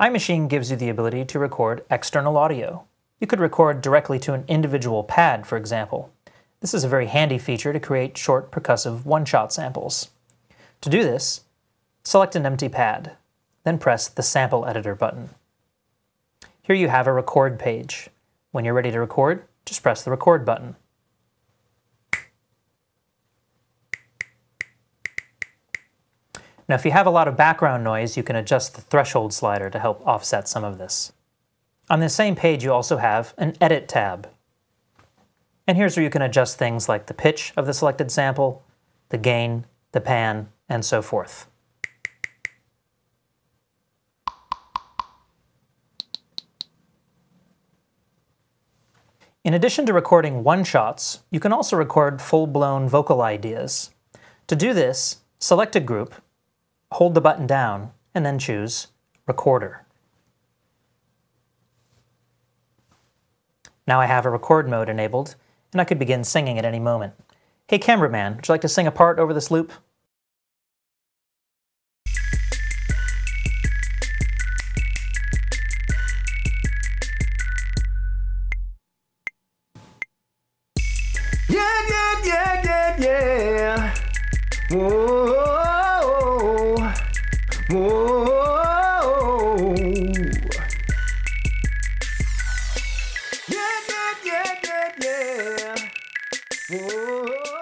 iMaschine gives you the ability to record external audio. You could record directly to an individual pad, for example. This is a very handy feature to create short percussive one-shot samples. To do this, select an empty pad, then press the Sample Editor button. Here you have a record page. When you're ready to record, just press the record button. Now if you have a lot of background noise, you can adjust the threshold slider to help offset some of this. On the same page you also have an Edit tab. And here's where you can adjust things like the pitch of the selected sample, the gain, the pan, and so forth. In addition to recording one-shots, you can also record full-blown vocal ideas. To do this, select a group hold the button down, and then choose Recorder. Now I have a record mode enabled, and I could begin singing at any moment. Hey cameraman, would you like to sing a part over this loop? Yeah, yeah, yeah, yeah, yeah. Whoa. Whoa.